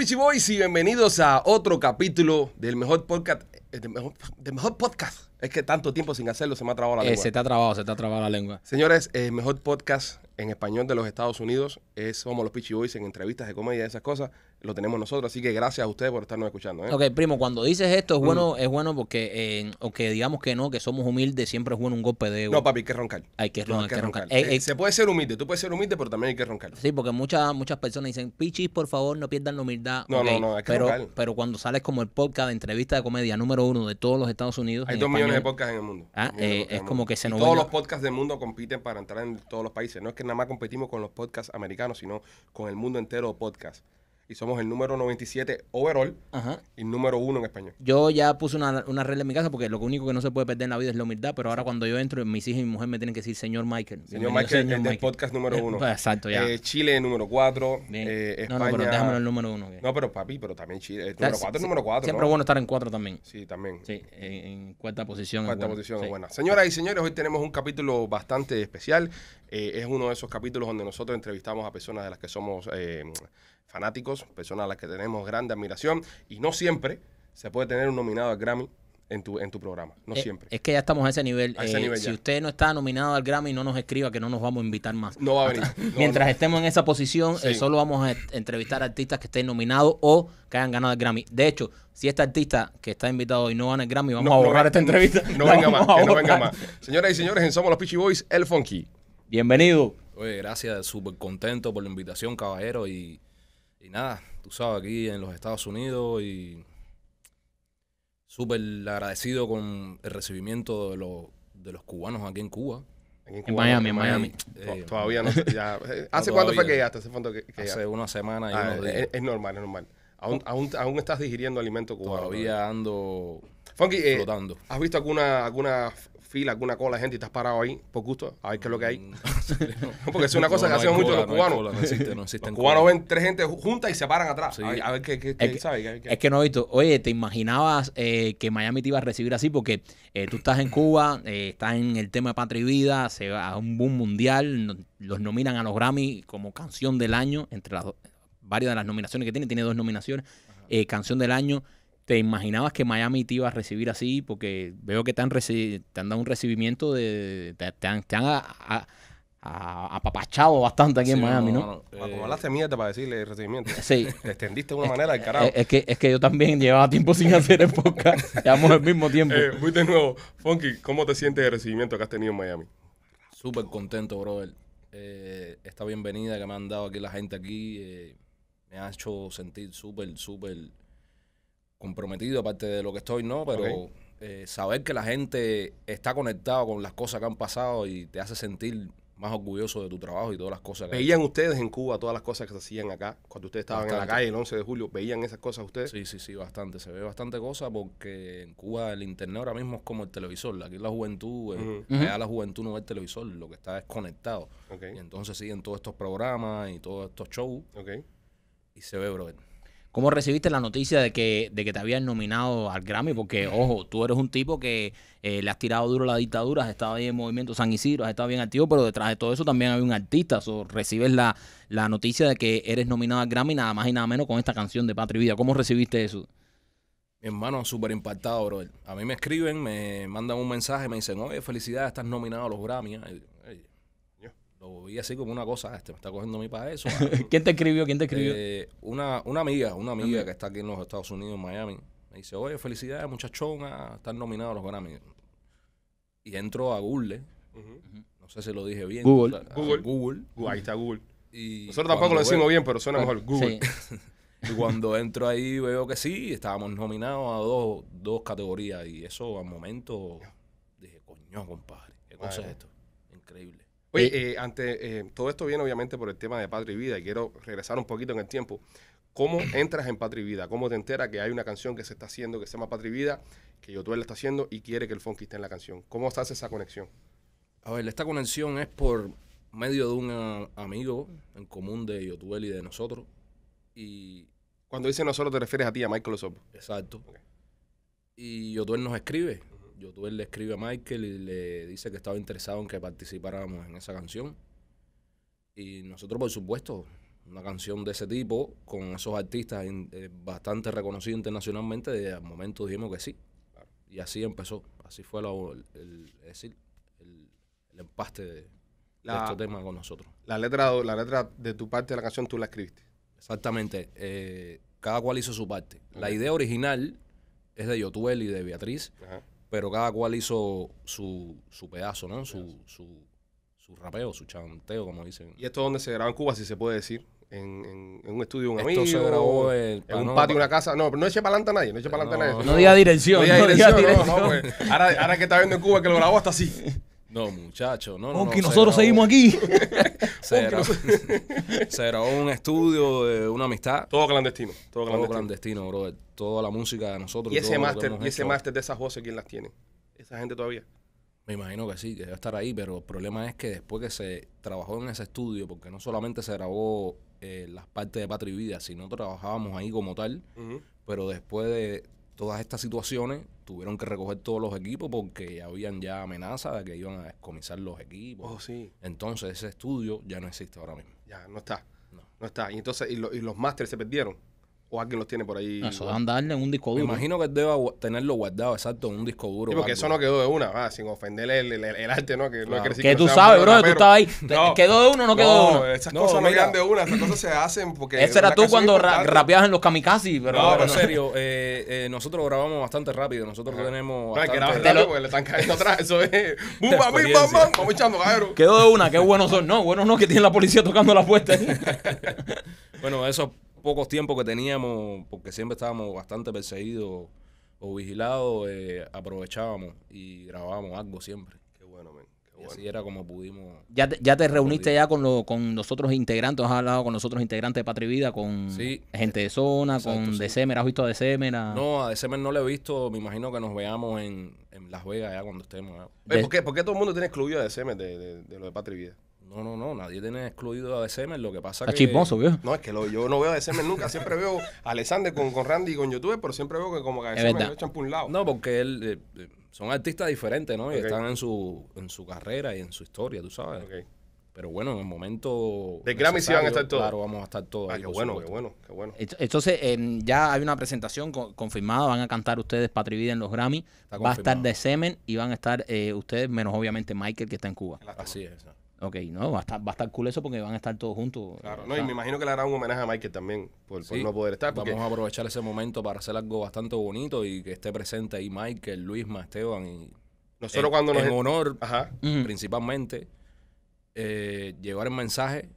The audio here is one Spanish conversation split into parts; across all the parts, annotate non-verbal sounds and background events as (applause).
Peachy Boys y bienvenidos a otro capítulo del mejor podcast. eh, Del mejor, del mejor podcast. Es que tanto tiempo sin hacerlo se me ha trabado la Eh, lengua. se te ha trabado, se te ha trabado la lengua. Señores, el mejor podcast en español de los Estados Unidos es Somos los Peachy Boys en entrevistas de comedia y esas cosas. Lo tenemos nosotros, así que gracias a ustedes por estarnos escuchando. ¿eh? Ok, primo, cuando dices esto Mm. es bueno, es bueno porque, eh, aunque digamos que no, que somos humildes, siempre es bueno un golpe de ego. No, papi, hay que roncar. Hay que No, ron- hay que roncar. Eh, se puede ser humilde, tú puedes ser humilde, pero también hay que roncar. Sí, porque muchas muchas personas dicen, Pichis, por favor, no pierdan la humildad. No, no, no, hay que pero, roncar. pero cuando sales como el podcast de entrevista de comedia número uno de todos los Estados Unidos. Hay dos millones de podcasts en el mundo. Ah, eh, es como mundo. que se nos Todos los podcasts del mundo compiten para entrar en todos los países. No es que nada más competimos con los podcasts americanos, sino con el mundo entero de podcasts. Y somos el número 97 overall Ajá. y número uno en español. Yo ya puse una, una regla en mi casa porque lo único que no se puede perder en la vida es la humildad, pero ahora cuando yo entro, mis hijos y mi mujer me tienen que decir señor Michael. Señor Michael, señor el del podcast número Eh, uno. pues, exacto, ya. Eh, Chile número 4. Bien. Eh, no, España. no, pero déjamelo el número uno. No, pero papi, pero también Chile. El número 4 es número 4. Siempre ¿no? es bueno estar en cuatro también. Sí, también. Sí, en, en cuarta posición. es Cuarta bueno. posición Sí. es buena. Señoras y señores, hoy tenemos un capítulo bastante especial. Eh, es uno de esos capítulos donde nosotros entrevistamos a personas de las que somos eh, fanáticos, personas a las que tenemos grande admiración. Y no siempre se puede tener un nominado al Grammy en tu, en tu programa. No Eh, siempre. Es que ya estamos a ese nivel. A ese Eh, nivel si ya. usted no está nominado al Grammy, no nos escriba que no nos vamos a invitar más. No va a venir. No, Mientras no. estemos en esa posición, Sí. eh, solo vamos a entrevistar artistas que estén nominados o que hayan ganado el Grammy. De hecho, si este artista que está invitado hoy no gana el Grammy, vamos No, a no borrar esta entrevista. No venga más, a que no venga más. Señoras y señores, en Somos los Peachy Boys, El Funky. Bienvenido. Oye, gracias, súper contento por la invitación, caballero. Y, y nada, tú sabes, aquí en los Estados Unidos y súper agradecido con el recibimiento de los, de los cubanos aquí en Cuba. Aquí En Cuba, Miami, en Miami. Eh, Todavía no sé. ya- eh, (laughs) ¿Hace No, cuánto fue que llegaste? ¿Hace cuánto que, que Hace una semana y Ah, unos días. es normal, es normal. Aún, aún, aún estás digiriendo alimento cubano. Todavía ando Funky, eh, flotando. ¿has visto alguna, alguna fila, alguna cola de gente y estás parado ahí por gusto? A ver qué es lo que hay. Mm, (laughs) (laughs) Porque es una cosa que no hacen mucho los cubanos. cola, existe, Los cubanos ven tres gente ju- juntas y se paran atrás. Sí. A, ver, a ver qué, qué, Es qué que- sabe. qué- qué- Es que no he visto. Oye, ¿te imaginabas eh, que Miami te iba a recibir así? Porque eh, tú estás en Cuba, eh, estás en el tema de Patria y Vida, se va a un boom mundial, los nominan a los Grammy como canción del año, entre las varias de las nominaciones que tiene, tiene dos nominaciones, eh, canción del año. ¿Te imaginabas que Miami te iba a recibir así? Porque veo que te han, te han dado un recibimiento de... Te, te han, te han a- a- a- apapachado bastante aquí en Miami, ¿no? mano, Como eh, hablaste mierda para decirle recibimiento. Sí. (laughs) Te extendiste de una manera al carajo. Eh, Es que, es que yo también llevaba tiempo sin hacer el podcast. (laughs) Llevamos el mismo tiempo. Eh, voy de nuevo. Funky, ¿cómo te sientes de recibimiento que has tenido en Miami? Súper contento, brother. Eh, esta bienvenida que me han dado aquí la gente aquí eh, me ha hecho sentir súper, súper comprometido, aparte de lo que estoy, ¿no? Pero eh, saber que la gente está conectada con las cosas que han pasado y te hace sentir más orgulloso de tu trabajo y todas las cosas que ¿Veían ustedes en Cuba todas las cosas que se hacían acá? Cuando ustedes estaban en la calle el 11 de julio, ¿veían esas cosas ustedes? Sí, sí, sí, bastante. Se ve bastante cosa porque en Cuba el internet ahora mismo es como el televisor. Aquí la juventud, eh, allá la juventud no ve el televisor, lo que está es conectado. Ok, Y entonces siguen todos estos programas y todos estos shows y se ve, brother. ¿Cómo recibiste la noticia de que, de que te habían nominado al Grammy? Porque, ojo, tú eres un tipo que eh, le has tirado duro a la dictadura, has estado ahí en Movimiento San Isidro, has estado bien activo, pero detrás de todo eso también hay un artista. Recibes la, la noticia de que eres nominado al Grammy nada más y nada menos con esta canción de Patria y Vida. ¿Cómo recibiste eso? Hermano súper impactado, brother. A mí me escriben, me mandan un mensaje, me dicen, oye, felicidades, estás nominado a los Grammy. Lo vi así como una cosa, "Ah, este me está cogiendo a mí para eso. (laughs) ¿Quién te escribió? ¿Quién te escribió? Eh, una, una amiga, una amiga que está aquí en los Estados Unidos, en Miami, me dice, oye, felicidades, muchachona, están nominados a los Grammy. Y entro a Google, no sé si lo dije bien. Google. a Google. Google. Uh, ahí está Google. Y Nosotros tampoco lo decimos veo- bien, pero suena mejor. (laughs) Google. Sí. Y cuando entro ahí veo que sí, estábamos nominados a dos, dos categorías. Y eso al momento dije, coño, compadre, ¿qué cosa es esto? Increíble. Oye, eh, ante, eh, todo esto viene obviamente por el tema de Patria y Vida y quiero regresar un poquito en el tiempo. ¿Cómo (clears throat) entras en Patria y Vida? ¿Cómo te enteras que hay una canción que se está haciendo que se llama Patria y Vida, que Yotuel la está haciendo y quiere que el funky esté en la canción? ¿Cómo se hace esa conexión? A ver, esta conexión es por medio de un ah, amigo en común de Yotuel y de nosotros. Y Cuando dice nosotros te refieres a ti, a Michael Osopo. Exacto. Ok. Y Yotuel nos escribe. Yotuel le escribe a Michael y le dice que estaba interesado en que participáramos en esa canción. Y nosotros, por supuesto, una canción de ese tipo con esos artistas eh, bastante reconocidos internacionalmente, de al momento dijimos que sí. Y así empezó. Así fue lo- el, el- el, el empaste de, de La- este tema con nosotros. La letra, la letra de tu parte de la canción tú la escribiste. Exactamente. eh, cada cual hizo su parte. La idea original es de Yotuel y de Beatriz, Ajá. Pero cada cual hizo su, su pedazo, ¿no? Su, su, su rapeo, su chanteo, como dicen. ¿Y esto dónde se grabó en Cuba, si se puede decir? ¿En, en, en un estudio de un Esto amigo? se grabó en- en un no, patio una casa. No, pero no eche para adelante a nadie, no eche para adelante a No, nadie. No diga dirección. No diga no dirección, no, no, dirección. pues, ahora, ahora que está viendo en Cuba que lo grabó hasta así. (laughs) No, muchacho, no, no. Aunque no, nosotros grabó- seguimos aquí. (laughs) Se grabó, se grabó en un estudio de una amistad. Todo clandestino, todo Todo clandestino. clandestino, bro. Toda la música de nosotros. Y ese todo máster, y ese máster de esas voces, ¿quién las tiene? Esa gente todavía. Me imagino que sí, que debe estar ahí, pero el problema es que después que se trabajó en ese estudio, porque no solamente se grabó eh, las partes de Patria y Vida, sino trabajábamos ahí como tal, pero después de todas estas situaciones tuvieron que recoger todos los equipos porque habían ya amenazas de que iban a descomisar los equipos. Oh, sí. Entonces ese estudio ya no existe ahora mismo. Ya, no está. No. No está. Y entonces, ¿y, lo- y los másteres se perdieron? ¿O alguien los tiene por ahí? Eso van a darle en un disco Me duro. imagino que deba tenerlo guardado, exacto, en un disco duro. Sí, porque eso no quedó de una, ah, sin ofenderle el, el- el arte, ¿no? Que no Claro. que decir Que no tú sabes, bro, tú rapero. estabas ahí. No. ¿Quedó de uno o no quedó de uno? esas No, cosas no quedan de una, esas cosas se hacen porque... Ese era tú cuando ra- rapeabas en los kamikaze, pero No, pero en no. serio, eh, eh, nosotros grabamos bastante rápido. Nosotros tenemos. No, hay que grabar bastante- rápido porque le están cayendo atrás. Eso es... (laughs) ¡Bum, bam, bam, bam! Vamos echando, cabrón. Quedó de una, qué buenos son. No, buenos no, que tiene la policía tocando la puerta. (laughs) Bueno, esos pocos tiempos que teníamos, porque siempre estábamos bastante perseguidos o vigilados, eh, aprovechábamos y grabábamos algo siempre. Qué bueno, men. Qué Y bueno. así era como pudimos. ya, te, ya te reuniste ya con, lo, con los otros integrantes, has hablado con los otros integrantes de Patria Vida, con Sí. gente de zona, Exacto, con sí. Decémer, ¿has visto a Decémer? A- No, a December no lo he visto. Me imagino que nos veamos en, en Las Vegas ya cuando estemos. de- ¿por, qué, por qué todo el mundo tiene excluido a DCM de, de, de lo de Patria Vida? No, no, no. Nadie tiene excluido a December. Lo que pasa Está que. chismoso, viejo. No, es que lo- yo no veo a DCM nunca. Siempre veo a Alexander con, con Randy y con YouTube, pero siempre veo que como que a Es verdad. lo echan por un lado. No, porque él, eh, eh, son artistas diferentes, ¿no? Y están en su, en su carrera y en su historia, tú sabes. Ok. Pero bueno, en el momento. De Grammy sí van a estar todos. Claro, vamos a estar todos. Ah, ahí, qué bueno, qué bueno, qué bueno. Ent- Entonces, em, ya hay una presentación co- confirmada, van a cantar ustedes Patria y Vida en los Grammy, Está va a estar. Decémer y van a estar eh, ustedes, menos obviamente Michael que está en Cuba. Así es. Ok, no, va a estar, va a estar cool eso porque van a estar todos juntos. Claro, no, y me imagino que le harán un homenaje a Michael también por, por Sí, no poder estar. Porque Vamos a aprovechar ese momento para hacer algo bastante bonito y que esté presente ahí Michael, Luisma, Esteban y nosotros en, cuando nos... en honor Ajá. principalmente eh, llevar el mensaje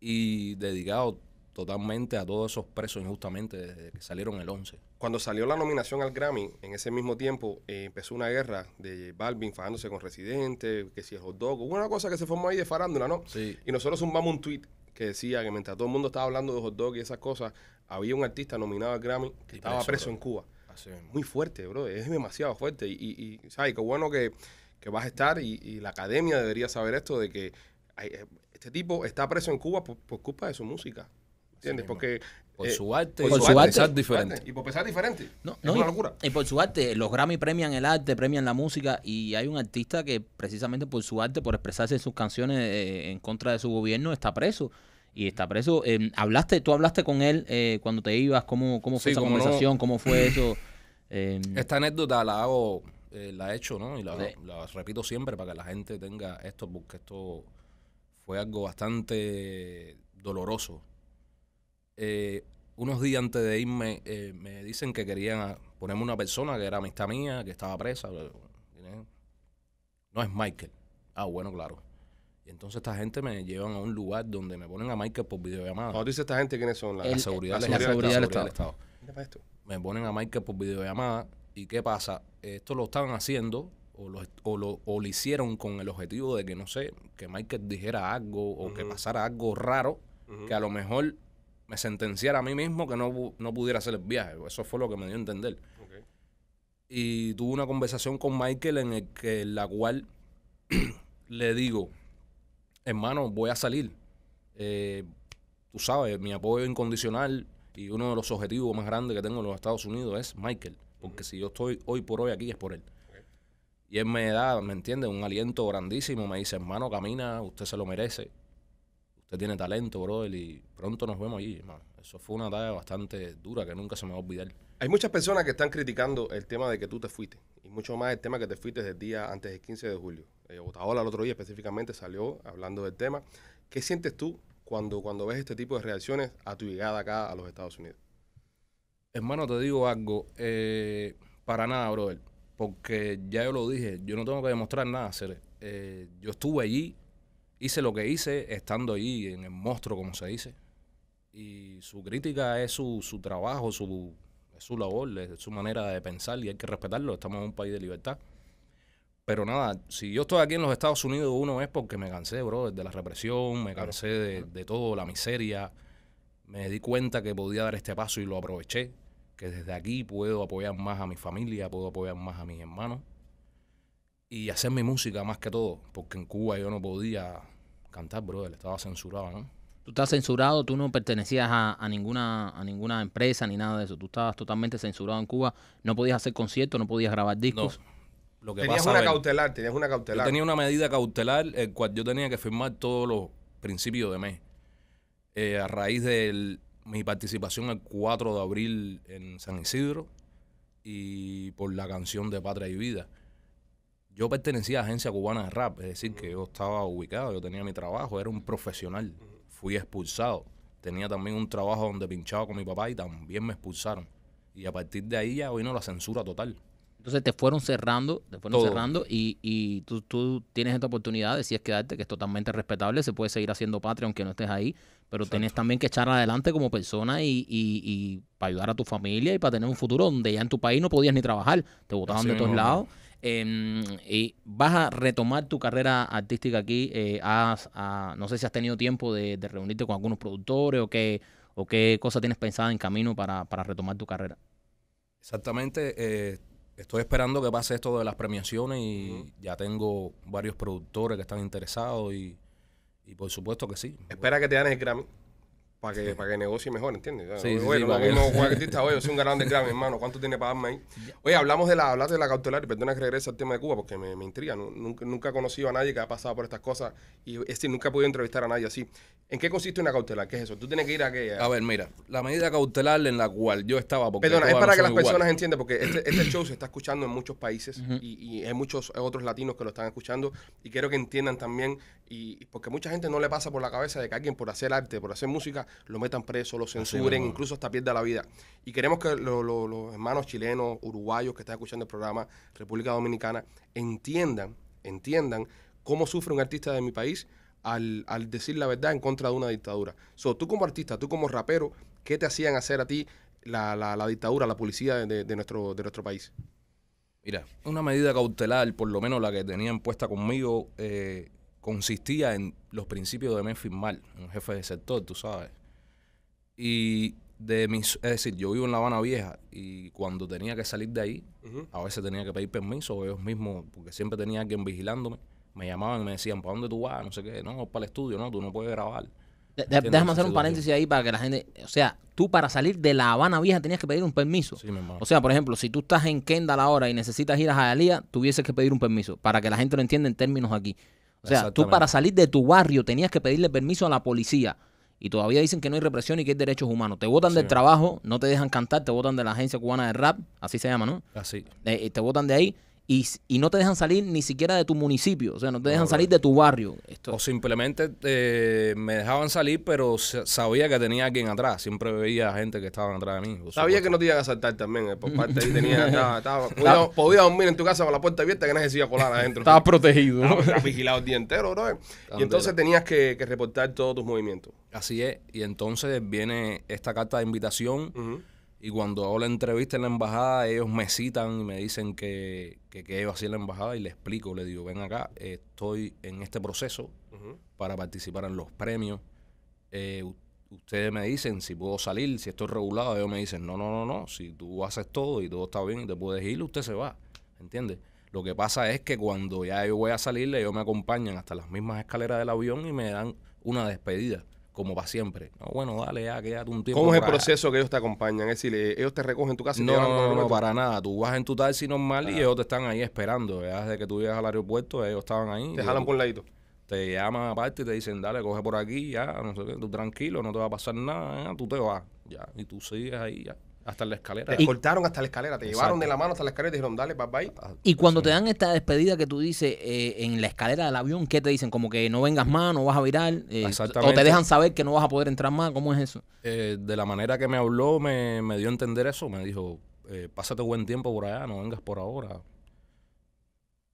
y dedicado totalmente a todos esos presos injustamente desde que salieron el 11. Cuando salió la nominación al Grammy, en ese mismo tiempo eh, empezó una guerra de Balvin fajándose con Residente, que si el hot dog, hubo una cosa que se formó ahí de farándula, ¿no? Sí. Y nosotros zumbamos un tweet que decía que mientras todo el mundo estaba hablando de hot dog y esas cosas, había un artista nominado al Grammy que Y estaba preso, en Cuba. Así. Muy fuerte, bro, es demasiado fuerte. Y, y, y, ¿sabes? Qué bueno que, que vas a estar y, y la academia debería saber esto de que hay- este tipo está preso en Cuba por, por culpa de su música. ¿Entiendes? Porque... Por eh, su arte por y su por arte. pensar diferente. Y por pensar diferente. No, es no, una y- locura. Y por su arte, los Grammy premian el arte, premian la música y hay un artista que precisamente por su arte, por expresarse en sus canciones eh, en contra de su gobierno, está preso. Y está preso. Eh, hablaste, tú hablaste con él eh, cuando te ibas, ¿cómo, cómo fue Sí, esa cómo no. conversación? ¿Cómo fue (clears throat) eso? Eh, Esta anécdota la hago, eh, la he hecho, ¿no? Y la, Sí. la repito siempre para que la gente tenga esto, porque esto fue algo bastante doloroso. Eh, unos días antes de irme, eh, me dicen que querían a- ponerme una persona que era amistad mía, que estaba presa. No es Michael. Ah, bueno, claro. Y entonces esta gente me llevan a un lugar donde me ponen a Michael por videollamada. Cuando tú dices esta gente, ¿quiénes son? La, El- la seguridad, la del seguridad Estado, del Estado. Para esto. me ponen a Michael por videollamada. ¿Y qué pasa? Esto lo estaban haciendo o lo, o lo, o lo hicieron con el objetivo de que, no sé, que Michael dijera algo o que pasara algo raro que a lo mejor me sentenciara a mí mismo que no, no pudiera hacer el viaje. Eso fue lo que me dio a entender. Y tuve una conversación con Michael en el que la cual (clears throat) le digo, hermano, voy a salir. Eh, tú sabes, mi apoyo incondicional y uno de los objetivos más grandes que tengo en los Estados Unidos es Michael. Porque si yo estoy hoy por hoy aquí es por él. Y él me da, ¿me entiende? Un aliento grandísimo. Me dice, hermano, camina, usted se lo merece. Usted tiene talento, brother, y pronto nos vemos allí. Eso fue una tarea bastante dura que nunca se me va a olvidar. Hay muchas personas que están criticando el tema de que tú te fuiste. Y mucho más el tema que te fuiste desde el día antes del 15 de julio. Eh, Otaola el otro día específicamente salió hablando del tema. ¿Qué sientes tú cuando, cuando ves este tipo de reacciones a tu llegada acá a los Estados Unidos? Hermano, te digo algo. eh, para nada, brother. Porque ya yo lo dije, yo no tengo que demostrar nada. Cere. Eh, yo estuve allí, hice lo que hice, estando allí en el monstruo, como se dice. Y su crítica es su, su trabajo, su, es su labor, es su manera de pensar y hay que respetarlo. Estamos en un país de libertad. Pero nada, si yo estoy aquí en los Estados Unidos, uno es porque me cansé, bro, de la represión, me cansé de, de todo, la miseria. Me di cuenta que podía dar este paso y lo aproveché. Que desde aquí puedo apoyar más a mi familia, puedo apoyar más a mis hermanos. Y hacer mi música más que todo. Porque en Cuba yo no podía cantar, bro, estaba censurado, ¿no? Tú estás censurado, tú no pertenecías a, a ninguna a ninguna empresa ni nada de eso. Tú estabas totalmente censurado en Cuba. No podías hacer conciertos, no podías grabar No. discos. Lo que Tenías pasa, una ver, cautelar, tenías una Yo cautelar. tenía una medida cautelar, el cual yo tenía que firmar todos los principios de mes. Eh, a raíz de mi participación el 4 de abril en San Isidro y por la canción de Patria y Vida. Yo pertenecía a Agencia Cubana de Rap, es decir, que yo estaba ubicado, yo tenía mi trabajo, era un profesional. Fui expulsado. Tenía también un trabajo donde pinchaba con mi papá y también me expulsaron. Y a partir de ahí ya vino la censura total. Entonces te fueron cerrando, te fueron Todo. cerrando y, y tú, tú tienes esta oportunidad, decías quedarte, que es totalmente respetable, se puede seguir haciendo patria aunque no estés ahí, pero tienes también que echar adelante como persona y, y, y para ayudar a tu familia y para tener un futuro donde ya en tu país no podías ni trabajar, te botaban Así de todos lados. Em, y vas a retomar tu carrera artística aquí, eh, has- ah, no sé si has tenido tiempo de, de reunirte con algunos productores o qué, o qué cosa tienes pensada en camino para, para retomar tu carrera. Exactamente. eh, estoy esperando que pase esto de las premiaciones y ya tengo varios productores que están interesados y, y por supuesto que sí. Espera que te dan el Grammy para que, para que negocie mejor, ¿entiendes? Sí, sí, oye, sí, es lo que- mismo artista, (laughs) oye, yo soy un de Grammy, hermano. ¿Cuánto tiene para darme ahí? Oye, hablamos de la, hablaste de la cautelar y perdona que regrese al tema de Cuba porque me, me intriga. Nu- Nunca, nunca he conocido a nadie que ha pasado por estas cosas y es decir, nunca he podido entrevistar a nadie así. ¿En qué consiste una cautelar? ¿Qué es eso? Tú tienes que ir a qué? A ver, mira, la medida cautelar en la cual yo estaba... Porque Perdona, es para no que las son personas entiendan, porque este, este show se está escuchando en muchos países y, y hay muchos otros latinos que lo están escuchando y quiero que entiendan también, y y porque mucha gente no le pasa por la cabeza de que alguien por hacer arte, por hacer música, lo metan preso, lo censuren, incluso hasta pierda la vida. Y queremos que lo- lo- los hermanos chilenos, uruguayos que están escuchando el programa, República Dominicana, entiendan, entiendan cómo sufre un artista de mi país al, al decir la verdad en contra de una dictadura. So, tú como artista, tú como rapero, ¿qué te hacían hacer a ti la, la- la dictadura, la policía de, de nuestro, de nuestro país? Mira, una medida cautelar, por lo menos la que tenían puesta conmigo, eh, consistía en los principios de Memphis Mal, un jefe de sector, tú sabes. Y de mis, es decir, yo vivo en La Habana Vieja y cuando tenía que salir de ahí, a veces tenía que pedir permiso, o ellos mismos, porque siempre tenía alguien vigilándome, me llamaban y me decían, ¿para dónde tú vas? No sé qué, no, para el estudio, no, tú no puedes grabar. De- déjame hacer un paréntesis ahí para que la gente, o sea, tú para salir de La Habana Vieja tenías que pedir un permiso. Sí, mi hermano. O sea, por ejemplo, si tú estás en Kendall ahora y necesitas ir a Hialeah, tuvieses que pedir un permiso para que la gente lo entienda en términos aquí. O sea, tú para salir de tu barrio tenías que pedirle permiso a la policía. Y todavía dicen que no hay represión y que hay derechos humanos. Te votan del trabajo, no te dejan cantar, te votan de la agencia cubana de rap, así se llama, ¿no? Así. Eh, eh, te votan de ahí y, y no te dejan salir ni siquiera de tu municipio. O sea, no te dejan No, salir de tu barrio. Esto, O simplemente eh, me dejaban salir, pero sa- sabía que tenía alguien atrás. Siempre veía gente que estaban atrás de mí. Sabía supuesto. que no te iban a asaltar también, eh, por parte ahí tenía, (laughs) estaba, estaba- podía, podía dormir en tu casa con la puerta abierta que nadie se iba a colar adentro. Estaba protegido. Estaba- estaba vigilado el día entero, bro. Y entonces tenías que, que reportar todos tus movimientos. Así es. Y entonces viene esta carta de invitación. Y cuando hago la entrevista en la embajada, ellos me citan y me dicen que, que, que iba a hacer en la embajada. Y le explico, le digo, ven acá, estoy en este proceso para participar en los premios. Eh, ustedes me dicen si puedo salir, si estoy regulado. Ellos me dicen, no, no, no, no. Si tú haces todo y todo está bien y te puedes ir, usted se va. ¿Entiendes? Lo que pasa es que cuando ya yo voy a salir, ellos me acompañan hasta las mismas escaleras del avión y me dan una despedida, como para siempre. No, bueno, dale, ya, quédate un tiempo. ¿Cómo es el proceso que ellos te acompañan? Es decir, eh, ellos te recogen en tu casa y te No, llevan no, no, para nada. Tú vas en tu taxi normal y ellos te están ahí esperando. Ya Desde que tú llegas al aeropuerto, ellos estaban ahí. Te jalan por un ladito. te llaman aparte y te dicen, dale, coge por aquí, ya, no sé qué, tú tranquilo, no te va a pasar nada, ya, tú te vas, ya, y tú sigues ahí, ya, hasta la escalera. Te escoltaron hasta la escalera, te llevaron de la mano hasta la escalera y te dijeron, dale, bye bye. Ah, Y cuando sí. te dan esta despedida que tú dices eh, en la escalera del avión, ¿qué te dicen? Como que no vengas más, no vas a virar. eh, o te dejan saber que no vas a poder entrar más. ¿Cómo es eso? Eh, de la manera que me habló, me, me dio a entender eso. Me dijo, eh, pásate buen tiempo por allá, no vengas por ahora.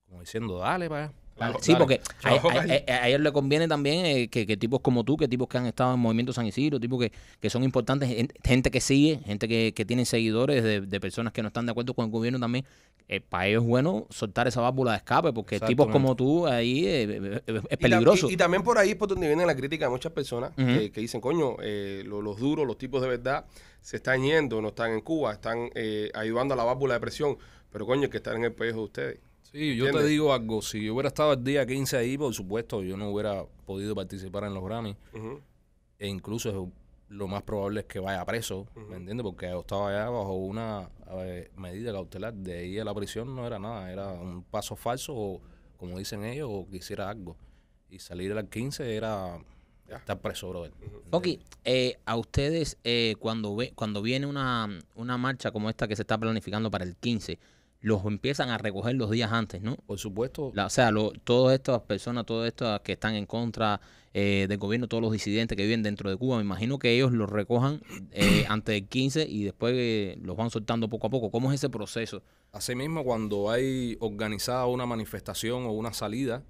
Como diciendo, dale para allá. Claro, Sí, dale. porque (laughs) a, Chao, a- a- a ellos le conviene también eh, que, que tipos como tú, que tipos que han estado en Movimiento San Isidro, tipos que, que son importantes, gen- gente que sigue, gente que, que tiene seguidores de, de personas que no están de acuerdo con el gobierno también. eh, para ellos es bueno soltar esa válvula de escape, porque tipos como tú ahí eh, es peligroso. Y, y también por ahí es por donde viene la crítica de muchas personas que, que dicen, coño, eh, lo- los duros, los tipos de verdad, se están yendo, no están en Cuba, están eh, ayudando a la válvula de presión, pero coño, que están en el país de ustedes. Sí, yo ¿Entiendes? te digo algo. Si yo hubiera estado el día 15 ahí, por supuesto, yo no hubiera podido participar en los Grammys. Ujú. E incluso es- lo más probable es que vaya preso, ¿me entiendes? Porque yo estaba allá bajo una eh, medida cautelar. De ahí a la prisión no era nada, era un paso falso o, como dicen ellos, o que hiciera algo. Y salir al 15 era Ya. estar preso, brother. Ok, eh, a ustedes eh, cuando ve, cuando viene una, una marcha como esta que se está planificando para el 15, los empiezan a recoger los días antes, ¿no? Por supuesto, La- o sea, lo- todas estas personas, todas estas que están en contra eh, del gobierno, todos los disidentes que viven dentro de Cuba, me imagino que ellos los recojan eh, (clears throat) antes del 15 y después eh, los van soltando poco a poco. ¿Cómo es ese proceso? Asimismo, cuando hay organizada una manifestación o una salida,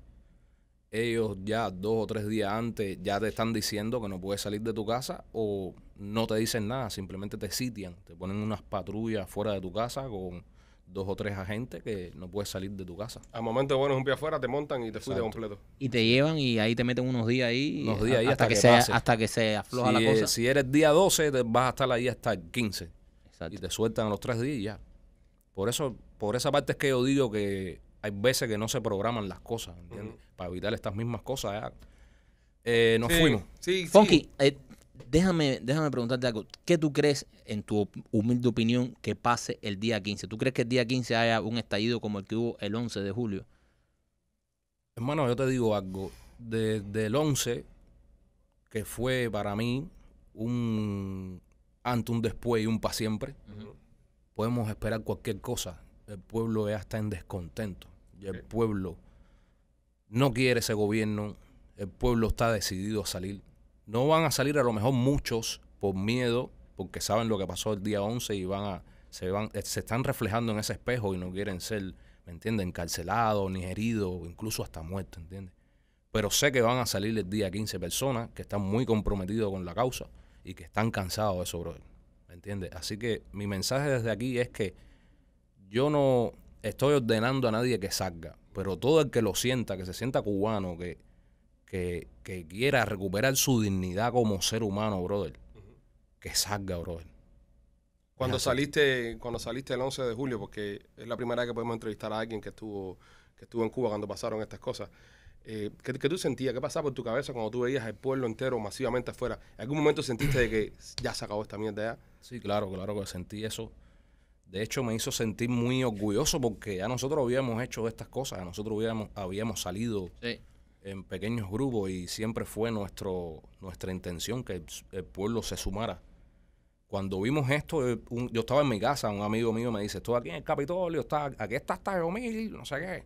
ellos ya dos o tres días antes ya te están diciendo que no puedes salir de tu casa o no te dicen nada, simplemente te sitian, te ponen unas patrullas fuera de tu casa con dos o tres agentes que no puedes salir de tu casa. Al momento de pones un pie afuera, te montan y te fuiste completo. Y te llevan y ahí te meten unos días ahí. Unos días ahí hasta, hasta que, que se, hasta que se afloja Si, la eh, cosa. si eres día 12, te vas a estar ahí hasta el 15 Exacto. y te sueltan a los tres días y ya. Por eso, por esa parte es que yo digo que hay veces que no se programan las cosas, ¿entiendes? Para evitar estas mismas cosas. ya. Eh, nos Sí, fuimos. Sí, sí. Funky, eh, déjame, déjame preguntarte algo. ¿Qué tú crees, en tu humilde opinión, que pase el día 15? ¿Tú crees que el día 15 haya un estallido como el que hubo el 11 de julio? Hermano, yo te digo algo. Desde el 11, que fue para mí un antes, un después y un para siempre, podemos esperar cualquier cosa. El pueblo ya está en descontento. Y el pueblo no quiere ese gobierno. El pueblo está decidido a salir. No van a salir a lo mejor muchos por miedo, porque saben lo que pasó el día 11 y van a se van eh, se están reflejando en ese espejo y no quieren ser, ¿me entiendes?, encarcelados ni heridos incluso hasta muertos, ¿entiendes? Pero sé que van a salir el día 15 personas que están muy comprometidos con la causa y que están cansados de eso, brother. ¿Me entiendes? Así que mi mensaje desde aquí es que yo no estoy ordenando a nadie que salga, pero todo el que lo sienta, que se sienta cubano, que, que, que quiera recuperar su dignidad como ser humano, brother, que salga, brother. Cuando saliste, cuando saliste el 11 de julio, porque es la primera vez que podemos entrevistar a alguien que estuvo, que estuvo en Cuba cuando pasaron estas cosas. Eh, ¿qué, qué tú sentías? ¿Qué pasaba por tu cabeza cuando tú veías el pueblo entero masivamente afuera? ¿En algún momento sentiste de que ya se acabó esta mierda ya? Sí, claro, claro que sentí eso. De hecho, me hizo sentir muy orgulloso porque ya nosotros habíamos hecho estas cosas, ya nosotros habíamos, habíamos salido Sí. En pequeños grupos y siempre fue nuestro, nuestra intención que el, pueblo se sumara. Cuando vimos esto, eh, yo estaba en mi casa, un amigo mío me dice, estoy aquí en el Capitolio, está, aquí está hasta mil, no sé qué.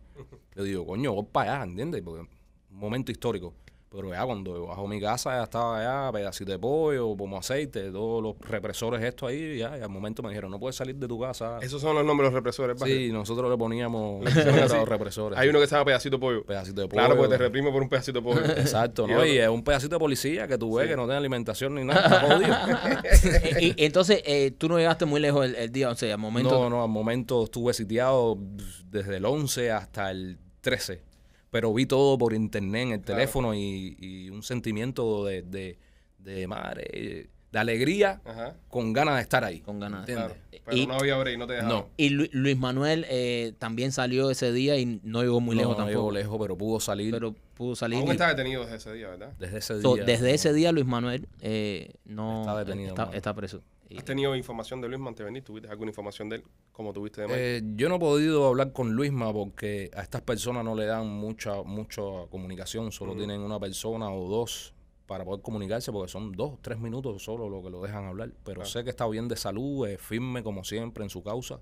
Yo digo, coño, voy para allá, ¿entiendes? Porque un momento histórico. Pero ya cuando bajo mi casa ya estaba allá, pedacito de pollo, como aceite, todos los represores estos ahí, ya, y al momento me dijeron, no puedes salir de tu casa. Esos son los nombres de los represores. ¿vale? Sí, nosotros le poníamos (laughs) los represores. Hay uno que se llama pedacito de pollo. pedacito de pollo. Claro, porque te reprime por un pedacito de pollo. (laughs) Exacto, ¿no? Y es un pedacito de policía que tú ves que no tiene alimentación ni nada, (laughs) y, y entonces, eh, tú no llegaste muy lejos el, el día 11, al momento. No, no, al momento estuve sitiado desde el 11 hasta el 13. Pero vi todo por internet en el Claro. teléfono y, y un sentimiento de, de, de madre, de alegría Ajá. con ganas de estar ahí. Con ganas. ¿Entiendes? Claro. Pero Y- no había break, no te dejaban. No. Y Lu- Luis Manuel eh, también salió ese día y no llegó muy No, lejos no tampoco. llegó lejos, pero pudo salir Pero pudo salir. Aún y- está detenido desde ese día, ¿verdad? desde ese So, día. desde ¿no? ese día Luis Manuel eh, no Está detenido, está, está preso. ¿Has tenido información de Luis Mantevení? ¿Tuviste alguna información de él? ¿Cómo tuviste de Mike? Eh, yo no he podido hablar con Luisma porque a estas personas no le dan mucha, mucha comunicación, solo tienen una persona o dos para poder comunicarse porque son dos, tres minutos solo lo que lo dejan hablar. Pero sé que está bien de salud, es firme como siempre en su causa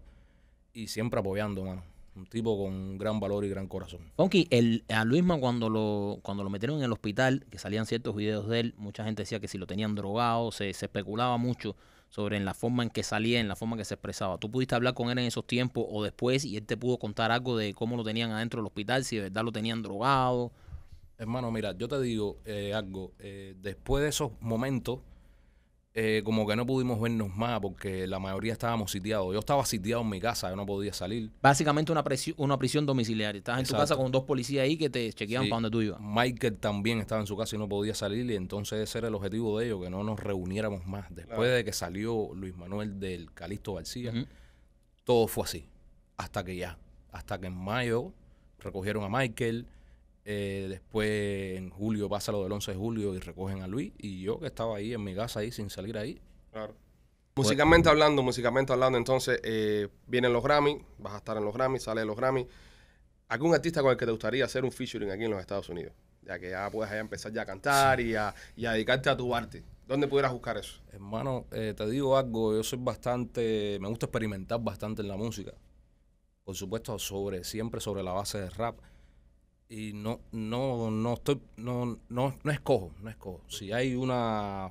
y siempre apoyando, mano. Un tipo con gran valor y gran corazón. Funky, el, a Luisma cuando lo, cuando lo metieron en el hospital, que salían ciertos videos de él, mucha gente decía que si lo tenían drogado, se, se especulaba mucho sobre en la forma en que salía, en la forma en que se expresaba. ¿Tú pudiste hablar con él en esos tiempos o después y él te pudo contar algo de cómo lo tenían adentro del hospital, si de verdad lo tenían drogado? Hermano, mira, yo te digo eh, algo. eh, después de esos momentos, eh, como que no pudimos vernos más porque la mayoría estábamos sitiados. Yo estaba sitiado en mi casa, yo no podía salir. Básicamente una, una prisión domiciliaria. Estás en tu casa con dos policías ahí que te chequeaban Sí. para donde tú ibas. Michael también estaba en su casa y no podía salir y entonces ese era el objetivo de ellos, que no nos reuniéramos más. Después Claro. de que salió Luis Manuel del Calixto García, todo fue así. Hasta que ya, hasta que en mayo recogieron a Michael, eh, después en julio pasa lo del 11 de julio y recogen a Luis y yo que estaba ahí en mi casa ahí sin salir ahí. Claro. Musicalmente hablando, musicalmente hablando, entonces eh, vienen los Grammy, vas a estar en los Grammy, sale de los Grammy. ¿Algún artista con el que te gustaría hacer un featuring aquí en los Estados Unidos? Ya que ya puedes ya empezar ya a cantar y, a, y a dedicarte a tu arte. ¿Dónde pudieras buscar eso? Hermano, eh, te digo algo, yo soy bastante, me gusta experimentar bastante en la música. Por supuesto, sobre, siempre sobre la base de rap. Y no, no, no estoy, no, no, no escojo, no escojo. Si hay una,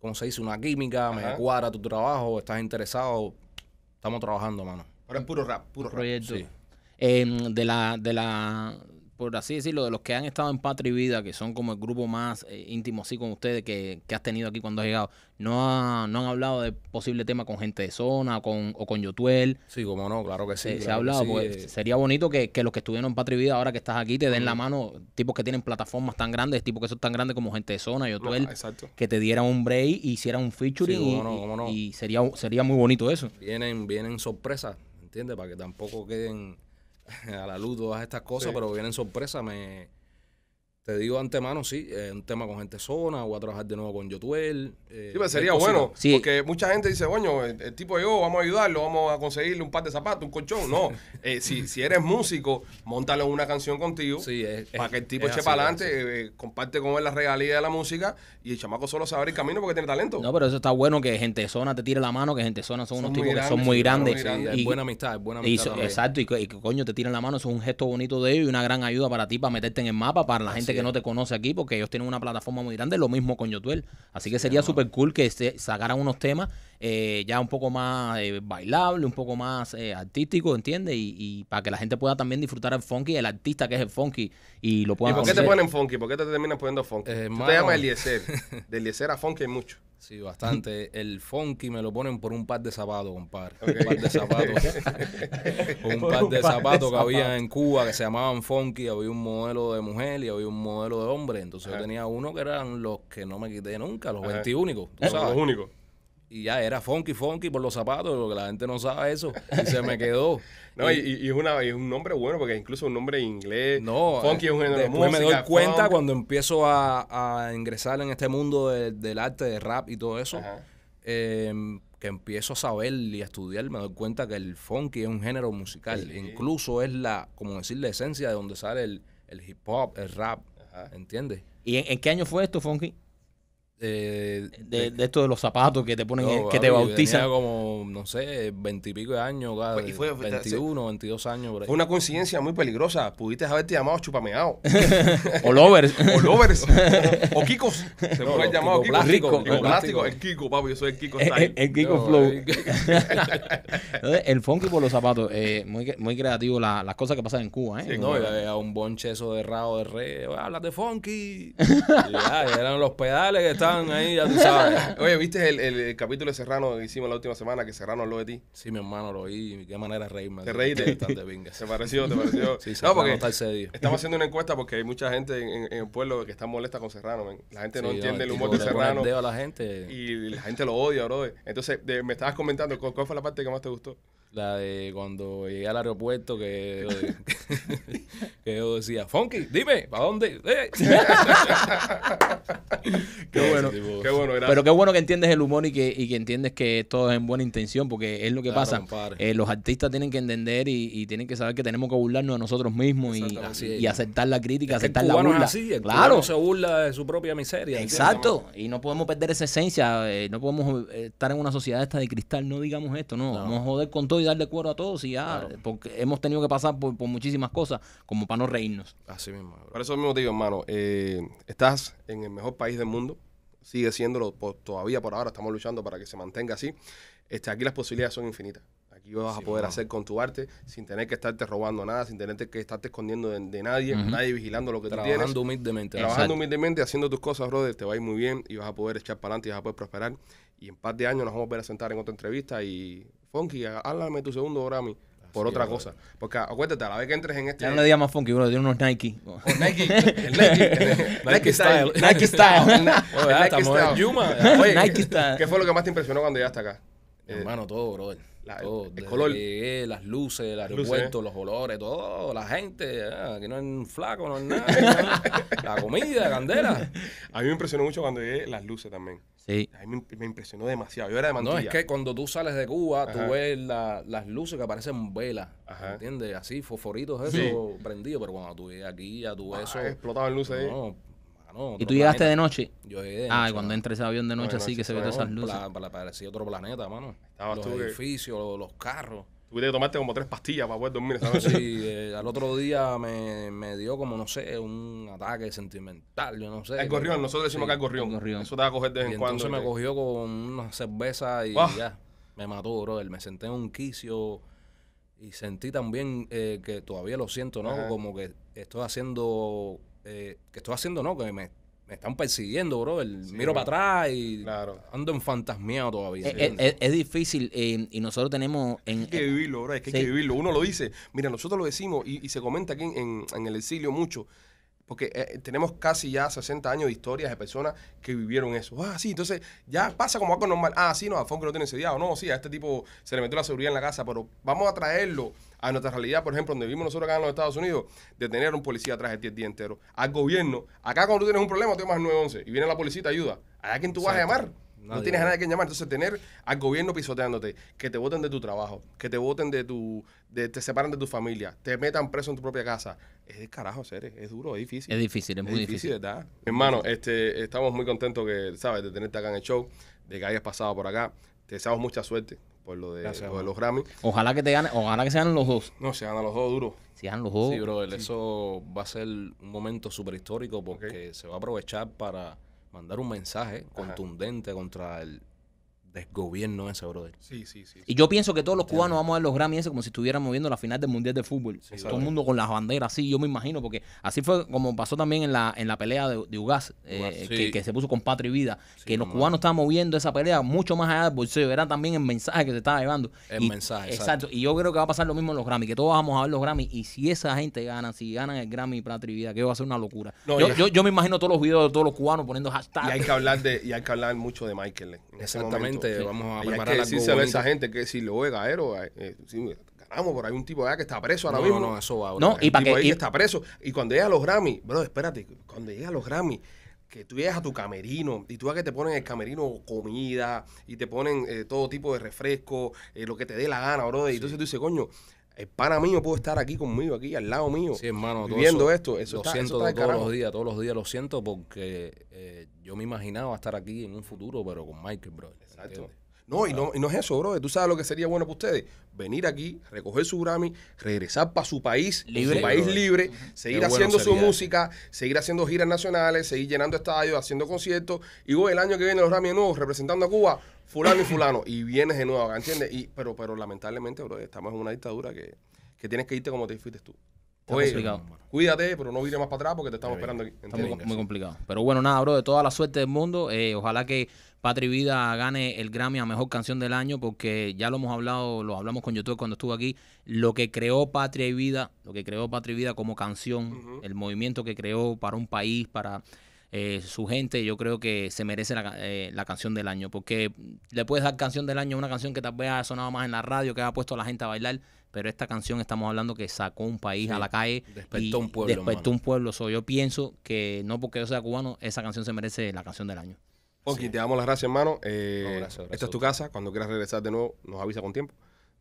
¿cómo se dice? Una química, Ajá. me cuadra tu trabajo, estás interesado, estamos trabajando, mano. Pero es puro rap, puro rap. proyecto. sí. Eh, de la, de la, por así decirlo, de los que han estado en Patria y Vida, que son como el grupo más eh, íntimo así con ustedes que, que has tenido aquí cuando has llegado, no, ha- no han hablado de posible tema con gente de zona o con, o con Yotuel. Sí, como no, claro que sí. se, se ha hablado, sí, eh, sería bonito que, que los que estuvieron en Patria y Vida, ahora que estás aquí, te den la mano, tipos que tienen plataformas tan grandes, tipos que son tan grandes como gente de zona, Yotuel, que te dieran un break y hicieran un featuring Sí, cómo no, cómo no. y, y sería, sería muy bonito eso. vienen, vienen sorpresas, ¿entiendes? Para que tampoco queden (laughs) a la luz todas estas cosas, Sí. pero vienen sorpresas. Me, te digo antemano, sí, eh, un tema con gente zona, voy a trabajar de nuevo con Yotuel. eh, Sí, pero sería hay cositas. bueno, Sí. porque mucha gente dice, bueno, el, el tipo llegó, vamos a ayudarlo, vamos a conseguirle un par de zapatos, un colchón. No, (laughs) eh, si, si eres músico, montalo una canción contigo Sí, es- para que el tipo eche para adelante, eh, comparte con él la regalía de la música y el chamaco solo se abre el camino porque tiene talento. No, pero eso está bueno que gente de zona te tire la mano, que gente de zona son, Son unos tipos que son muy grandes. muy grandes. es y- buena amistad, es buena y amistad. exacto, y que, y que, coño te tiran la mano, eso es un gesto bonito de ellos y una gran ayuda para ti para meterte en el mapa, para la Así gente que no te conoce aquí, porque ellos tienen una plataforma muy grande, lo mismo con Yotuel. Así que sería súper cool que se sacaran unos temas eh, ya un poco más eh, bailable, un poco más eh, artístico, ¿entiendes? Y, y para que la gente pueda también disfrutar el funky, el artista que es el funky, y lo ¿Y puedan por qué te ponen funky? ¿Por qué te terminas poniendo funky? Eh, Tú te llamas Eliezer. (laughs) De Eliezer a funky hay mucho. Sí, bastante. (laughs) El funky me lo ponen por un par de zapatos, compadre. Un par de zapatos. (laughs) un par de zapatos que había en Cuba que se llamaban funky. Había un modelo de mujer y había un modelo de hombre. Entonces Ajá. yo tenía uno que eran los que no me quité nunca, los Ajá. 21, tú Son sabes. los únicos. Y ya era funky, funky por los zapatos, lo que la gente no sabe eso. Y se me quedó. (laughs) No, y, Y- y es, una, y es un nombre bueno porque incluso un nombre en inglés. no, funky es un género de después me música, doy cuenta funk. cuando empiezo a, a ingresar en este mundo de- del arte de rap y todo eso, eh, que empiezo a saber y a estudiar, me doy cuenta que el funky es un género musical. Sí. Incluso es la, como decir, la esencia de donde sale el, el hip hop, el rap, Ajá. ¿entiendes? ¿Y en, en qué año fue esto, funky? Eh, De, de esto de los zapatos que te ponen, no, que te papi, bautizan. tenía como, no sé, veintipico de años, cada- Pues, y fue- fue- 21, 22 años por ahí. Fue una coincidencia muy peligrosa. Pudiste haberte llamado Chupameao. (laughs) O lovers. o Lovers. o Kikos. Se No, puede llamar Kiko Kiko. Plástico, Kiko Kiko Plástico. Plástico. El Kiko, papi. Yo soy el Kiko (laughs) el, Style. el Kiko No, Flow. Entonces, el funky por los zapatos. eh, muy, muy creativo la- las cosas que pasan en Cuba. ¿eh? Sí, No, y había un bonche eso de rabo de re, hablas de funky. (laughs) y ya, y eran los pedales que estaban ahí, ya tú sabes. (laughs) Oye, ¿viste el, el- el capítulo de Serrano que hicimos la última semana? Que Serrano habló de ti. Sí, mi hermano, lo oí. Qué manera de reírme. ¿Te reíste? bastante. (laughs) ¿Te pareció? ¿Te pareció? Sí, no, porque está estamos haciendo una encuesta porque hay mucha gente en, el pueblo que está molesta con Serrano. La gente no Sí, entiende el humor de Serrano. dedo a la gente. Y la gente lo odia, bro. Entonces, de- me estabas comentando, ¿cuál, cuál fue la parte que más te gustó? La de cuando llegué al aeropuerto que, (laughs) que yo decía, Funky, dime, ¿para dónde? Eh. (laughs) Qué (laughs) bueno, qué bueno, gracias. Pero qué bueno que entiendes el humor y que, y que entiendes que todo es en buena intención, porque es lo que Claro, pasa. Eh, los artistas tienen que entender y, y tienen que saber que tenemos que burlarnos de nosotros mismos y, y aceptar la crítica, Es que el aceptar la burla. es así, el claro, se burla de su propia miseria. ¿entiendes? exacto. Y no podemos perder esa esencia. eh, no podemos eh, estar en una sociedad esta de cristal. No digamos esto, no. No. Vamos a joder con todo y darle cuero a todos y ya. Claro. Porque hemos tenido que pasar por, por muchísimas cosas como para no reírnos. Así mismo. bro. Por eso mismo te digo, hermano, eh, estás en el mejor país del mundo, sigue siéndolo por- todavía por ahora, estamos luchando para que se mantenga así. Este, aquí las posibilidades son infinitas. Aquí vas a Sí, poder mano. hacer con tu arte sin tener que estarte robando nada, sin tener que estarte escondiendo de, de nadie, Ujú. nadie vigilando lo que tú tienes. Trabajando humildemente. Trabajando humildemente, haciendo tus cosas, brother, te va a ir muy bien y vas a poder echar para adelante y vas a poder prosperar. Y en par de años nos vamos a ver a sentar en otra entrevista y, Funky, háblame tu segundo Grammy por otra cosa. Porque acuérdate, a la vez que entres en este... Ya no le digas más funky, bro. Tiene unos Nike. Oh, Nike, el Nike, (laughs) Nike Style. Nike Style. (laughs) Oye, Nike Style. Yuma. (laughs) Oye, Nike Style. ¿qué fue lo que más te impresionó cuando llegaste acá? Hermano, todo, brother. La- todo. el Desde color. llegué, las luces, el luces, aeropuerto, los olores, todo, la gente. ah, Aquí no es un flaco, no es (laughs) nada. la comida, candela. A mí me impresionó mucho cuando llegué las luces también. Sí. A mí me, me impresionó demasiado. Yo era de Mantilla. No, es que cuando tú sales de Cuba, Ajá. tú ves la- las luces que parecen velas. Ajá. ¿Entiendes? Así, fosforitos, eso, Sí. prendido. Pero cuando tú llegas aquí, ya tú ves Ah, eso. explotaban luces ahí. No, mano, ¿Y tú llegaste de noche? Yo llegué de Ah, y cuando entra ese avión de noche de así que se ven sí, todas esas No, luces. pla- pla- parecía otro planeta, mano. Estabas los tú que- edificios, los, los carros. Tuviste que tomarte como tres pastillas para poder dormir esa noche. Sí, (laughs) eh, al otro día me, me dio como, no sé, un ataque sentimental, yo no sé. El gorrión, nosotros decimos que el gorrión. el gorrión. Eso te va a coger de vez Y en cuando. entonces me cogió con una cerveza y Ah. ya, me mató, brother. Me senté en un quicio y sentí también eh, que todavía lo siento, ¿no? Ajá. Como que estoy haciendo, eh, que estoy haciendo, ¿no? Que me, me están persiguiendo, bro. Miro bro. para atrás y Claro. ando enfantasmeado todavía. Es, es- ¿entiendes? es- es difícil eh, y nosotros tenemos en, Hay que vivirlo, bro. Es que hay que vivirlo. Uno lo dice. Mira, nosotros lo decimos y, y se comenta aquí en, en- en el exilio mucho. Porque eh, tenemos casi ya 60 años de historias de personas que vivieron eso. Ah, sí, entonces ya pasa como algo normal. Ah, sí, no, a Fonque lo tiene sediado. No, sí, a este tipo se le metió la seguridad en la casa, pero vamos a traerlo a nuestra realidad, por ejemplo, donde vivimos nosotros acá en los Estados Unidos, de tener un policía atrás de el día entero. Al gobierno, acá cuando tú tienes un problema, tú llamas al 911 y viene la policía y te ayuda. ¿A quién tú vas a Exacto. No tienes a nadie que llamar. Entonces, tener al gobierno pisoteándote, que te voten de tu trabajo, que te voten de tu. De, te separan de tu familia, te metan preso en tu propia casa. Es de carajo, Ceres. Es duro, es difícil. Es difícil, es muy difícil. ¿verdad? Hermano, este, estamos muy contentos que, ¿sabes? De tenerte acá en el show, de que hayas pasado por acá. Te deseamos mucha suerte por lo de, Gracias, lo de los Grammy. Ojalá que te gane, ojalá que se ganen los dos. No, se ganan los dos duros. Si ganan los dos. Sí, brother, eso va a ser un momento súper histórico porque se va a aprovechar para mandar un mensaje contundente contra el desgobierno ese, brother. Sí, sí, sí. Y yo pienso que todos los cubanos vamos a ver los Grammy ese como si estuviéramos viendo la final del Mundial de Fútbol. Todo el mundo con las banderas así, yo me imagino, porque así fue como pasó también en la, en la pelea de, de Ugas, eh, Ugas, que, sí. que se puso con Patria y Vida, que los cubanos estaban moviendo esa pelea mucho más allá del bolsillo, era también el mensaje que se estaba llevando. El Y- mensaje, Exacto. Y yo creo que va a pasar lo mismo en los Grammy, que todos vamos a ver los Grammy, y si esa gente gana, si ganan el Grammy Patria y Vida, que va a ser una locura. No, yo, yo, yo me imagino todos los videos de todos los cubanos poniendo hashtag. Y hay que hablar de, y hay que hablar mucho de Michael. En ese Vamos a Y hay preparar que algo decírselo a esa gente que si lo oiga, Gaero, eh, sí, ganamos, pero hay un tipo allá que está preso ahora No, mismo. no, no, eso va, No, y para que- y- está preso. Y cuando llega a los Grammy, bro, espérate, cuando llega a los Grammy, que tú llegas a tu camerino y tú ves que te ponen en el camerino comida y te ponen eh, todo tipo de refresco, eh, lo que te dé la gana, bro. Y entonces tú dices, coño, el pana mío puede estar aquí conmigo, aquí al lado mío, Sí, hermano, viviendo eso esto. Eso lo está, siento eso está todos carajo. los días, todos los días lo siento porque eh, yo me imaginaba estar aquí en un futuro, pero con Michael, bro. Exacto. No, y no, y no es eso, bro. Tú sabes lo que sería bueno para ustedes. Venir aquí, recoger su Grammy, regresar para su país, Libre. su país libre, seguir Qué bueno haciendo su música, seguir haciendo giras nacionales, seguir llenando estadios, haciendo conciertos. Y güey, el año que viene los Grammy de nuevo, representando a Cuba, fulano y fulano. y vienes de nuevo, ¿entiendes? Y, pero, pero lamentablemente, bro, estamos en una dictadura que, que tienes que irte como te fuiste tú. Oye, complicado. cuídate, pero no vires más para atrás porque te estamos Está esperando aquí. Está muy, ¿entiendes? muy complicado. Pero bueno, nada, bro, de toda la suerte del mundo. eh, ojalá que Patria y Vida gane el Grammy a Mejor Canción del Año, porque ya lo hemos hablado, lo hablamos con YouTube cuando estuvo aquí. Lo que creó Patria y Vida, lo que creó Patria y Vida como canción, el movimiento que creó para un país, para eh, su gente, yo creo que se merece la, eh, la canción del año. Porque le puedes dar canción del año a una canción que tal vez ha sonado más en la radio, que ha puesto a la gente a bailar. Pero esta canción estamos hablando que sacó un país Sí, a la calle. despertó y un pueblo, Despertó mano. un pueblo. So, yo pienso que no porque yo sea cubano, esa canción se merece la canción del año. Ponky, te damos las gracias, hermano. Eh, No, gracias, gracias esta es tu casa. Cuando quieras regresar de nuevo, nos avisa con tiempo.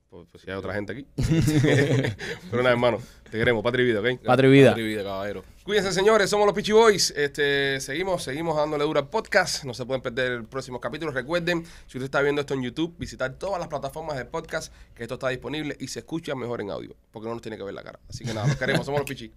Pues, pues si hay otra gente aquí. (laughs) (laughs) Pero nada, hermano. Te queremos. Patria y vida, ¿ok? Patria y vida. Patria y vida, caballero. Cuídense, señores. Somos los Peachy Boys. Este, seguimos, seguimos dándole duro al podcast. No se pueden perder el próximo capítulo. Recuerden, si usted está viendo esto en YouTube, visitar todas las plataformas de podcast, que esto está disponible y se escucha mejor en audio, porque no nos tiene que ver la cara. Así que nada, los queremos. Somos los Peachy.